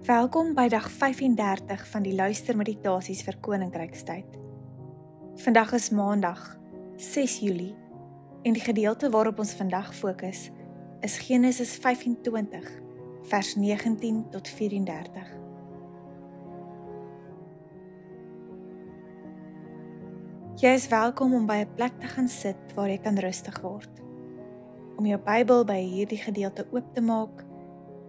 Welkom by dag 35 van die luistermeditasies vir koninkrykstyd. Vandag is Maandag, 6 Julie, en die gedeelte waarop ons vandag fokus is Genesis 25 vers 19 tot 34. Jy is welkom om by 'n plek te gaan sit waar jy kan rustig word. Om jou Bybel by hierdie gedeelte oop te maak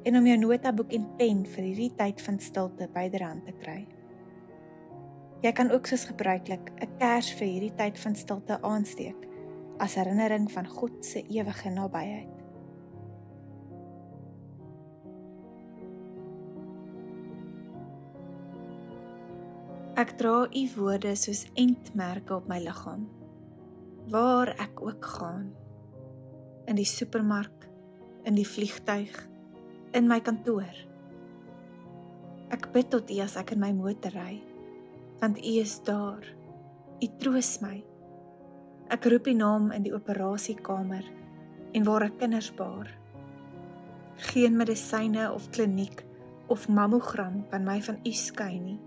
en om jou notaboek en pen vir hierdie tyd van stilte byderhand te kry. Jy kan ook soos gebruiklik 'n kers vir hierdie tyd van stilte aansteek as herinnering van God se ewige nabyheid. Ek dra u woorde soos entmerke op my liggaam. Waar ek ook gaan, in die supermark, in die vliegtyg, in my kantoor. Ek bid tot U as ek in my motor ry, want U is daar. U troos my. Ek roep U naam in die operasiekamer en waar ek kinders baar. Geen medisyne of kliniek of mammogram kan my van U skei nie.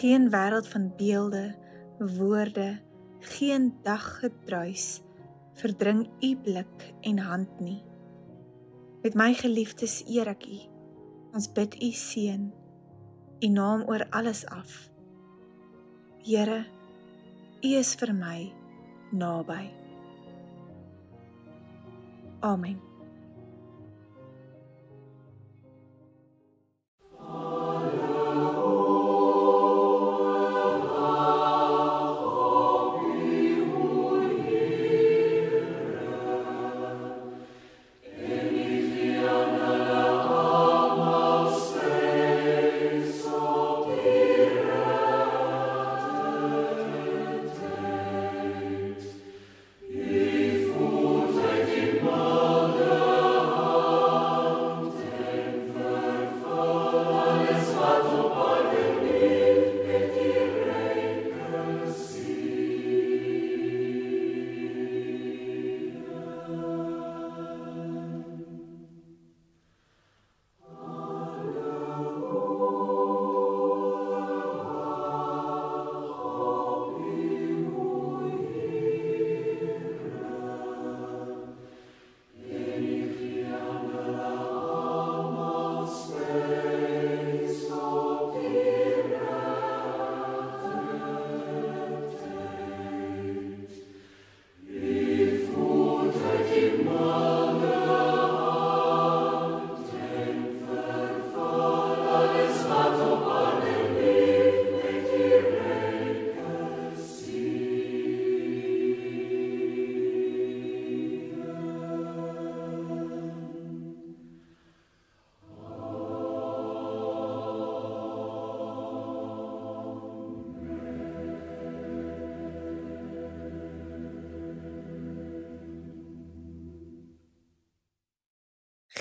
Geen wêreld van beelde, woorde, geen daggedruis verdring U blik en hand nie. Met my geliefdes eer ek U. Ons bid U seën. U naam oor alles af. Here, U is vir my naby. Amen.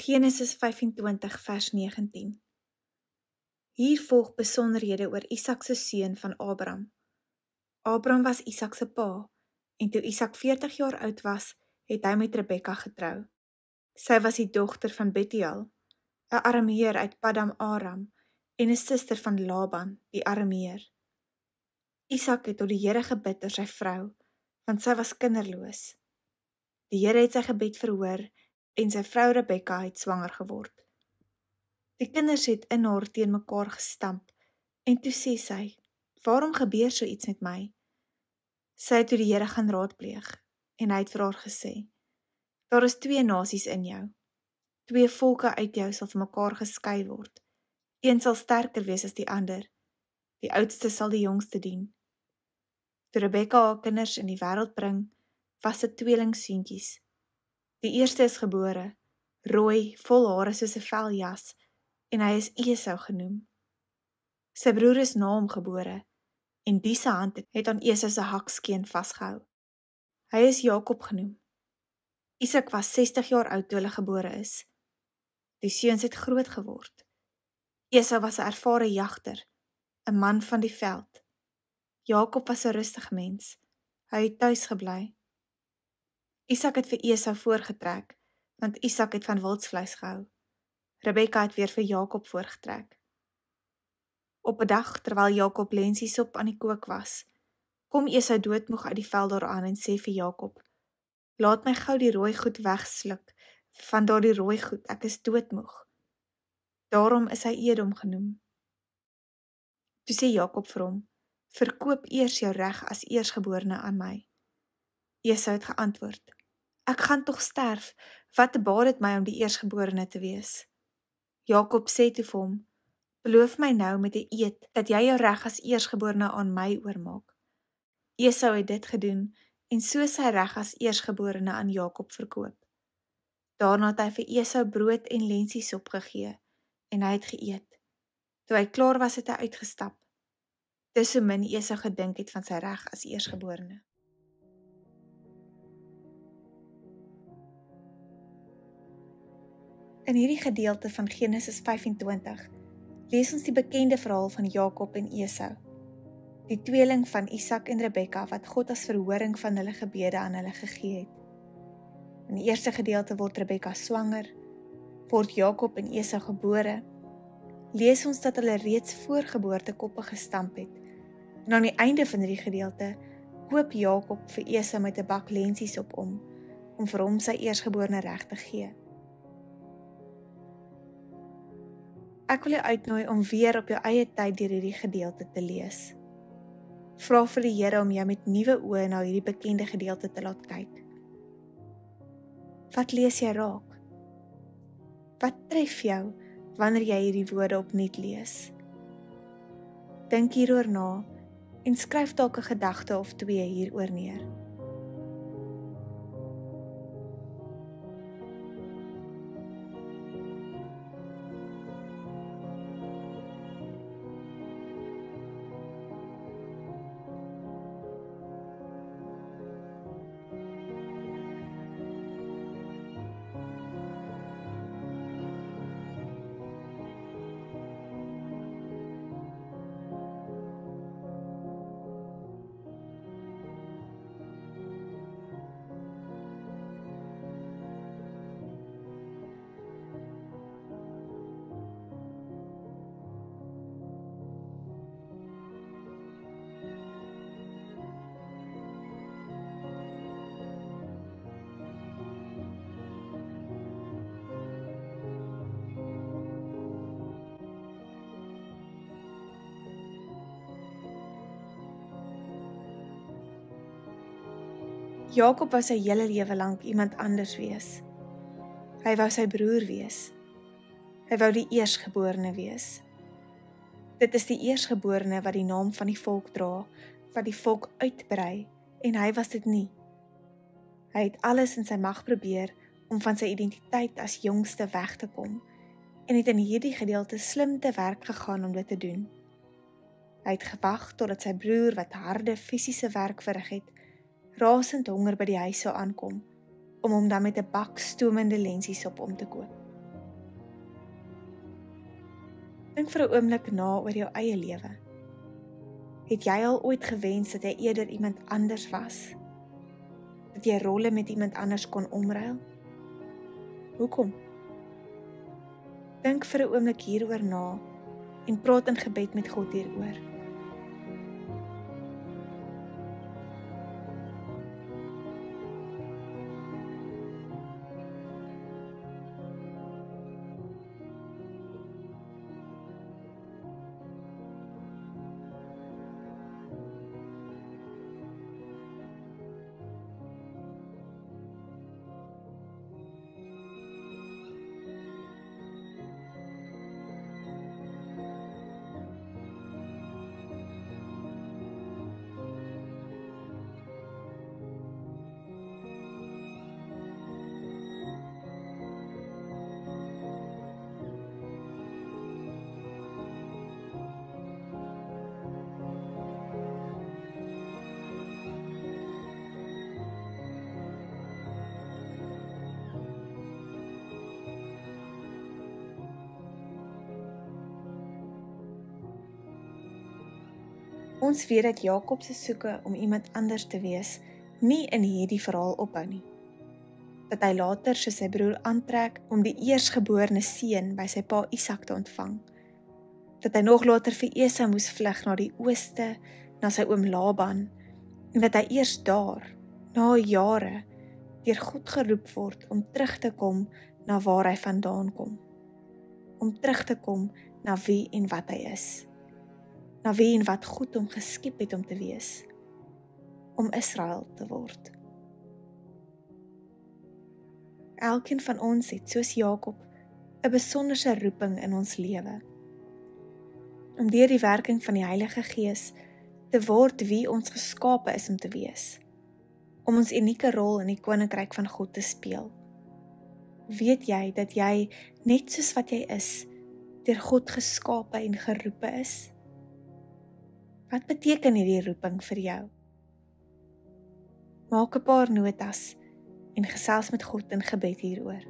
Genesis 25 vers 19. Hier volg besonderhede oor Isak se seun van Abraham. Abraham was Isak se pa en toe Isak 40 jaar oud was, het hy met Rebekka getrou. Sy was die dogter van Bethuel, 'n Arameer uit Paddan Aram en 'n suster van Laban, die Arameer. Isak het tot die Here gebid oor sy vrou, want sy was kinderloos. Die Here het sy gebed verhoor en sy vrou Rebekka het swanger geword. Die kinders het in haar teen mekaar gestamp en toe sê sy: "Waarom gebeur so iets met my?" Sy het toe die Here gaan raadpleeg en hy het vir haar gesê: "Daar is twee nasies in jou. Twee volke uit jou sal van mekaar geskei word. Een sal sterker wees as die ander. Die oudste sal die jongste dien." Toe Rebekka haar kinders in die wêreld bring, was dit tweelingseentjies. Die eerste is gebore, rooi, vol hare soos 'n veljas, en hy is Esau genoem. Sy broer is na hom gebore, en die se hand het aan Esau se hakskeen vasgehou. Hy is Jakob genoem. Isak was 60 jaar oud toe hulle gebore is. Die seuns het groot geword. Esau was 'n ervare jagter, 'n man van die veld. Jakob was 'n rustige mens. Hy het tuis gebly. Isak het vir Esau voorgetrek, want Isak het van wildsvleis gehou. Rebekka het weer vir Jakob voorgetrek. Op 'n dag terwyl Jakob lensiesop aan die kook was, kom Esau doodmoeg uit die veld daaraan en sê vir Jakob: "Laat my gou die rooi goed wegsluk van daardie rooi goed, ek is doodmoeg." Daarom is hy Edom genoem. Toe sê Jakob vir hom: "Verkoop eers jou reg as eersgeborene aan my." Esau het geantwoord: "Ek gaan tog sterf. Wat baat dit my om die eersgeborene te wees?" Jakob sê toe vir hom: "Beloof my nou met 'n eed dat jy jou reg as eersgeborene aan my oormaak." Esau het dit gedoen en so sy reg as eersgeborene aan Jakob verkoop. Daarna het hy vir Esau brood en lensiesop gegee en hy het geëet. Toe hy klaar was, het hy uitgestap. Dis hoe min Esau gedink het van sy reg as eersgeborene. In hierdie gedeelte van Genesis 25 lees ons die bekende verhaal van Jakob en Esau. Die tweeling van Isak en Rebekka wat God as verhoring van hulle gebede aan hulle gegee het. In die eerste gedeelte word Rebekka swanger, word Jakob en Esau gebore lees ons dat hulle reeds voor geboorte koppe gestamp het. En aan die einde van hierdie gedeelte koop Jakob vir Esau met 'n bak lensies op om om vir hom sy eersgeborene reg te gee. Ek wil jou uitnooi om weer op jou eie tyd deur hierdie gedeelte te lees. Vra vir die Here om jou met nuwe oë na hierdie bekende gedeelte te laat kyk. Wat lees jy raak? Wat tref jou? wanneer jy hierdie woorde opnuut lees. Dink hieroor na en skryf dalk 'n gedagte of twee hieroor neer. Jakob wou sy hele lewe lank iemand anders wees. Hy wou sy broer wees. Hy wou die eersgeborene wees. Dit is die eersgeborene wat die naam van die volk dra, wat die volk uitbrei en hy was dit nie. Hy het alles in sy mag probeer om van sy identiteit as jongste weg te kom en het in hierdie gedeelte slim te werk gegaan om dit te doen. Hy het gewag totdat sy broer wat harde fisiese werk verrig het, rasend honger by die huis sou aankom om hom dan met 'n bak stoomende lensies op om te koop. Dink vir 'n oomblik na oor jou eie lewe. Het jy al ooit gewens dat jy eerder iemand anders was? Dat jy rolle met iemand anders kon omruil? Hoekom? Dink vir 'n oomblik hieroor na en praat in gebed met God hieroor. Ons weet dat Jakob se soeke om iemand anders te wees nie in hierdie verhaal ophou nie. dat hy later soos sy broer aantrek om die eersgeborene seun by sy pa Isak te ontvang. Dat hy nog later vir Esau moes vlug na die ooste, na sy oom Laban en dat hy eers daar, na jare, deur God geroep word om terug te kom na waar hy vandaan kom. Om terug te kom na wie en wat hy is. Na wie en wat God hom geskep het om te wees. Om Israel te word. Elkeen van ons het soos Jakob 'n besonderse roeping in ons lewe. Om deur die werking van die Heilige Gees te word wie ons geskape is om te wees. Om ons unieke rol in die koninkryk van God te speel. Weet jy dat jy net soos wat jy is, deur God geskape en geroepe is? Wat beteken hierdie roeping vir jou? Maak 'n paar notas en gesels met God in gebed hieroor.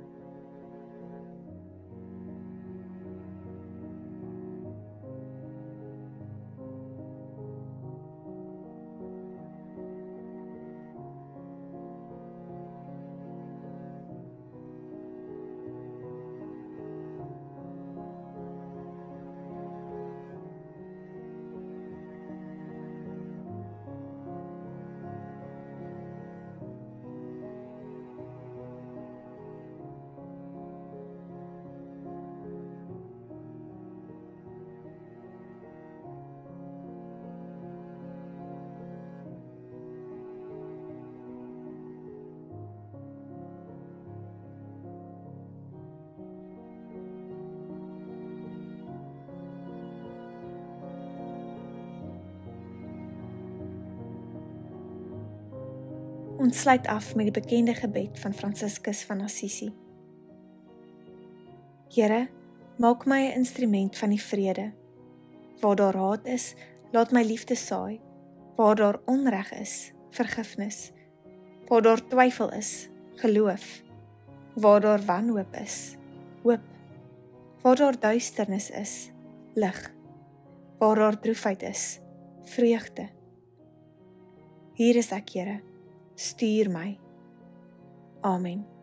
Ons sluit af met die bekende gebed van Franciscus van Assisi. Here, maak my 'n instrument van die vrede. Waar daar haat is, laat my liefde saai. Waar daar onreg is, vergifnis. Waar daar twyfel is, geloof. Waar daar wanhoop is, hoop. Waar daar duisternis is, lig. Waar daar droefheid is, vreugde. Hier is ek, Here stuur my. Amen.